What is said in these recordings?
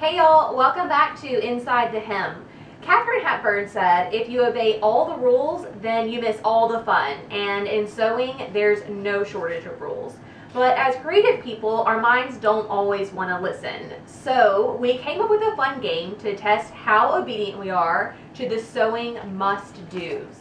Hey y'all, welcome back to Inside the Hem. Katharine Hepburn said, if you obey all the rules, then you miss all the fun. And in sewing, there's no shortage of rules. But as creative people, our minds don't always want to listen. So we came up with a fun game to test how obedient we are to the sewing must-dos.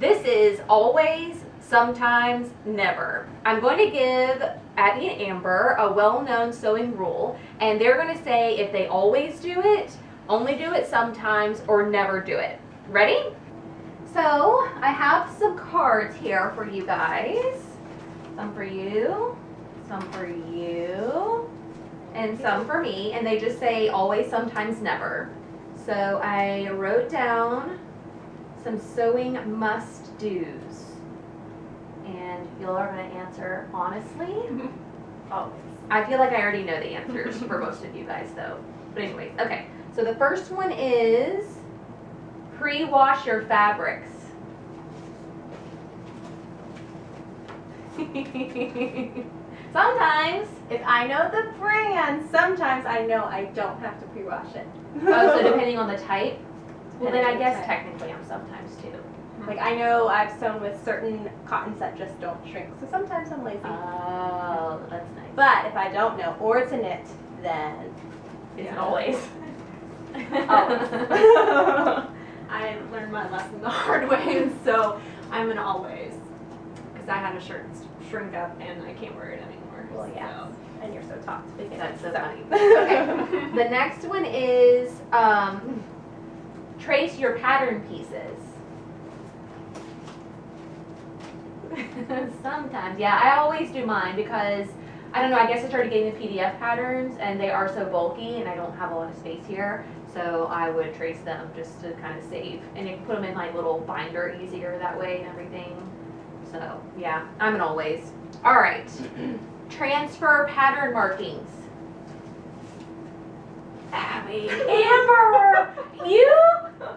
This is always, sometimes, never. I'm going to give Abby and Amber a well-known sewing rule, and they're going to say if they always do it, only do it sometimes, or never do it. Ready? So I have some cards here for you guys. Some for you, some for you, and some for me, and they just say always, sometimes, never. So I wrote down some sewing must-dos. And you are going to answer honestly. Always. Oh. I feel like I already know the answers for most of you guys though. But anyways, okay. So the first one is pre-wash your fabrics. Sometimes. If I know the brand, sometimes I know I don't have to pre-wash it. Oh, so depending on the type. Well, then I guess type. technically I'm sometimes too. Like I know I've sewn with certain cottons that just don't shrink, so sometimes I'm lazy. Oh, that's nice. but if I don't know, or it's a knit, then it's yeah. always. I learned my lesson the hard way, and so I'm an always. Because I had a shirt shrink up and I can't wear it anymore. well, yeah. so. And you're so taught to begin. That's so so. funny. Okay. The next one is um, trace your pattern pieces. Sometimes, yeah, I always do mine because I don't know. I guess I started getting the PDF patterns and they are so bulky and I don't have a lot of space here. So I would trace them just to kind of save and you can put them in like little binder easier that way and everything. So yeah, I'm an always. All right, transfer pattern markings. Abby, Amber, you?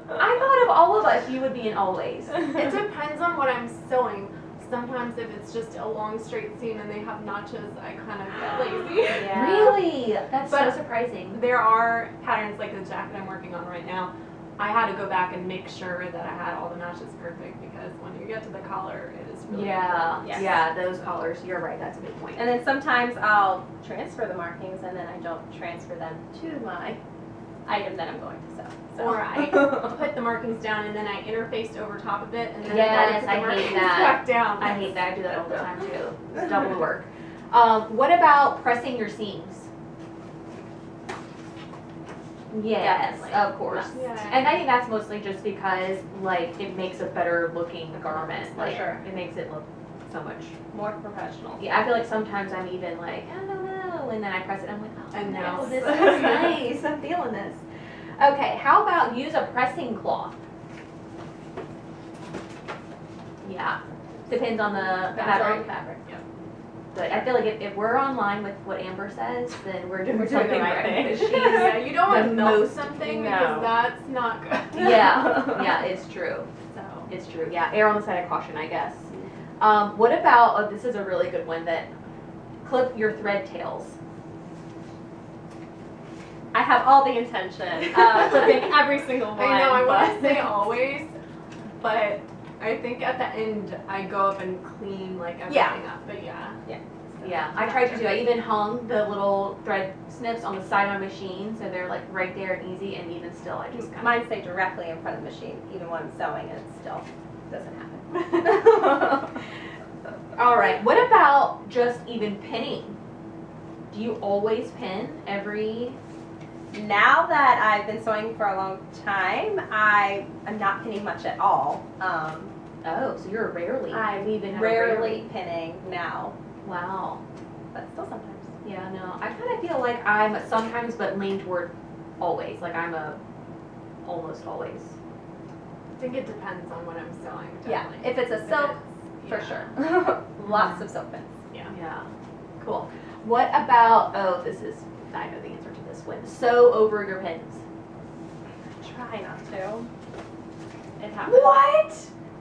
I thought of all of us, you would be an always. It depends on what I'm sewing. Sometimes if it's just a long straight seam and they have notches, I kind of get lazy. Yeah. Really? That's But- so surprising. There are patterns like the jacket I'm working on right now. I had to go back and make sure that I had all the notches perfect because when you get to the collar, it is really Yeah, Yes. yeah, those collars. You're right. That's a good point. And then sometimes I'll transfer the markings and then I don't transfer them to my item that I'm going to sew. So. Or I put the markings down and then I interfaced over top of it and then Yes, I, I the hate that. back down. I hate that. I do that all the time too. It's double work. Um, what about pressing your seams? Yes, Definitely. of course. Yeah. And I think that's mostly just because like it makes a better looking garment. For Like sure. it makes it look so much. More professional. Yeah, I feel like sometimes I'm even like I don't know, and then I press it. I'm like, oh And no, now- this is nice. I'm feeling this. Okay, how about use a pressing cloth? Yeah, depends on the Fabric. fabric. But I feel like if, if we're online with what Amber says, then we're doing We're doing the something right right. she's- yeah, you don't want to melt most- something no. because that's not good. yeah, yeah, it's true. So It's true. Yeah, err on the side of caution, I guess. Um, what about? Oh, this is a really good one. That clip your thread tails. I have all the intention to clipping every single one. I know I want to say always, but I think at the end I go up and clean like everything Yeah. up. But yeah. Yeah, yeah. I tried to do. I even hung the little thread snips on the side of my machine, so they're like right there and easy. And even still, I just. Mine stay directly in front of the machine, even when I'm sewing, and it still doesn't happen. All right. What about just even pinning? Do you always pin every? Now that I've been sewing for a long time, I am not pinning much at all. Um, Oh, so you're rarely. I'm even have a rarely pinning now, Wow. but still sometimes. Yeah, no. I kind of feel like I'm sometimes, but lean toward always. Like I'm a almost always. I think it depends on what I'm sewing. Yeah, if it's a silk, for yeah. sure. Lots of silk pins. Yeah. Yeah. Cool. What about? Oh, this is. I know the answer to this one. Sew over your pins. Try not to. It happens. What?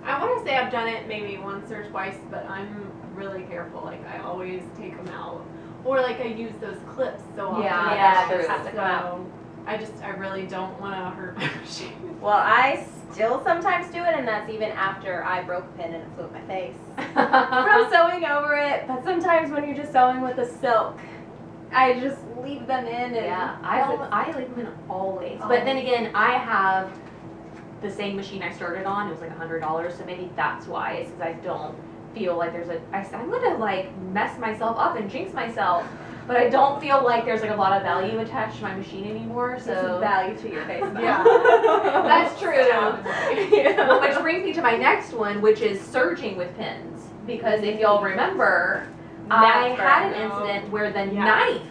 I want to say I've done it maybe once or twice, but I'm really careful. Like I always take them out, or like I use those clips so often. Yeah, Yeah, that's those have to come out. I just I really don't want to hurt my machine. Well, I still sometimes do it, and that's even after I broke a pin and it flew at my face from sewing over it. But sometimes when you're just sewing with the silk, I just leave them in and Yeah, I I leave them in always. But then again, I have the same machine I started on. It was like a hundred dollars, so maybe that's why. It's because I don't feel like there's a. I, I'm gonna like mess myself up and jinx myself, but I don't feel like there's like a lot of value attached to my machine anymore. There's So value to your face. Yeah. that's true. yeah. Which brings me to my next one, which is serging with pins. Because if y'all remember, I That's had an incident where the Yes. knife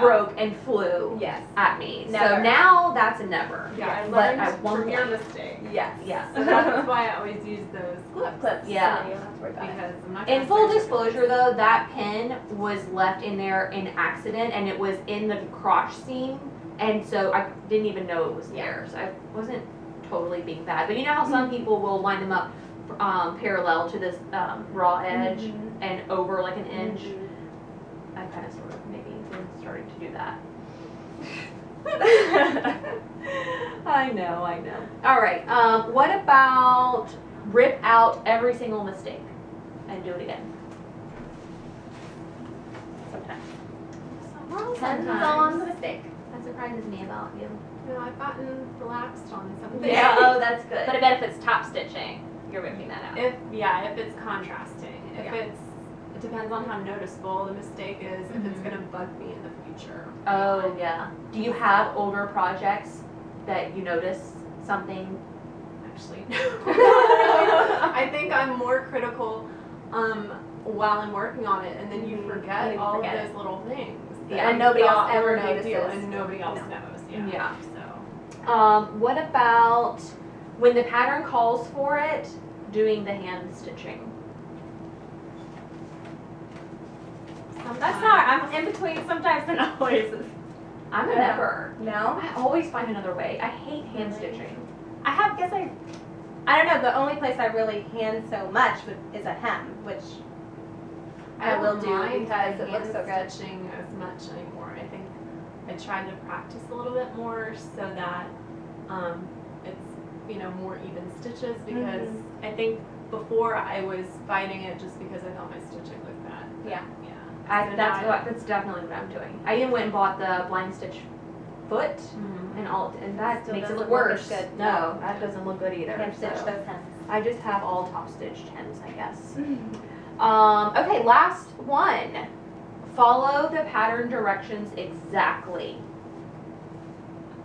Broke and flew Yes. at me. So now that's a never. Yeah, I But learned I won't from your mistake. Yes. Yes. So that's why I always use those clips. Clips. Yeah. so you don't have to worry about it. Because I'm not In full disclosure, though, that pin was left in there in accident, and it was in the crotch seam, and so I didn't even know it was there. So I wasn't totally being bad. But you know how some people will line them up um, parallel to this um, raw edge Mhm. and over like an inch. Mhm. I kind of sort of maybe been starting to do that. I know, I know. All right. Um, what about rip out every single mistake and do it again? Sometimes. Well, Depends on the mistake. That surprises me about you. No, I've gotten relaxed on something. Yeah. Oh, that's good. But I bet if it's top stitching, you're ripping that out. If yeah, if it's contrasting, if Yeah. it's it depends on how noticeable the mistake is. If it's Mhm. gonna bug me in the future. Oh yeah. Do you have older projects that you notice something? Actually, no. I think I'm more critical um, while I'm working on it, and then you Mhm. forget You all forget of those little things. Yeah, and nobody else ever a big deal, notices. and nobody else No. knows. Yeah. Yeah. So. Um, what about when the pattern calls for it, doing the hand stitching? That's not. I'm in between sometimes and always. I'm a never. No. I always find another way. I hate hand Really? stitching. I have, guess I, I don't know, the only place I really hand so much is a hem, which I will don't do because it looks sew good. Stitching as much anymore. I think I tried to practice a little bit more so that um, it's you know more even stitches because Mm-hmm. I think before I was fighting it just because I thought my stitching looked bad. Yeah. Yeah. I, that's what, that's definitely what I'm doing. I even went and bought the blind stitch foot Mhm. and all, and that Still makes it doesn't look look worse. good. No, that doesn't look good either. can't stitch so. those hems. I just have all top stitched hems, I guess. Um, okay, last one. Follow the pattern directions exactly.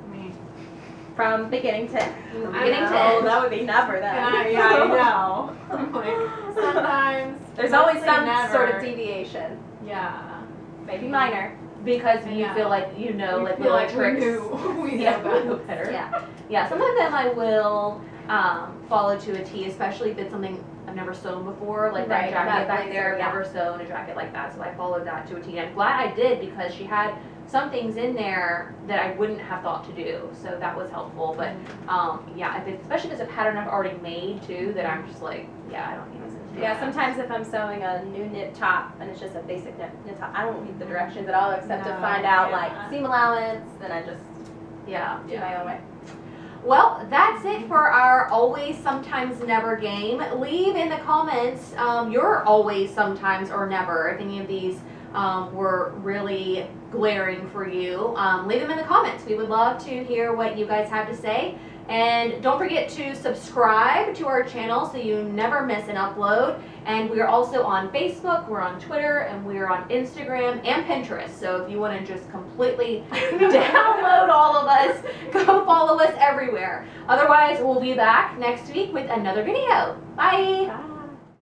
I mean, From beginning to end. From I beginning to know. end. that would be never then. and I, yeah, I know. Like sometimes There's always some never. sort of deviation, Yeah. maybe minor. Because you know. feel like you know, We like little like tricks. we we yeah, better. Yeah. Yeah, some of them I will um, follow to a T, especially if it's something I've never sewn before, like Right, that jacket that back there. I've yeah. never sewn a jacket like that, so I followed that to a T. I'm glad I did because she had some things in there that I wouldn't have thought to do, so that was helpful. But um, yeah, if it's, especially if it's a pattern I've already made too, that I'm just like, yeah, I don't need do Yeah, that. sometimes if I'm sewing a new knit top and it's just a basic knit, knit top, I don't read the directions at all except to find out yeah. like seam allowance, then I just Yeah. do my own way. Well, that's it for our always, sometimes, never game. Leave in the comments um, your always, sometimes, or never. If any of these um, were really glaring for you, um, leave them in the comments. We would love to hear what you guys have to say. And don't forget to subscribe to our channel so you never miss an upload. And we are also on Facebook, we're on Twitter, and we're on Instagram and Pinterest. So if you want to just completely download all of us, go follow us everywhere. Otherwise, we'll be back next week with another video. Bye! Bye.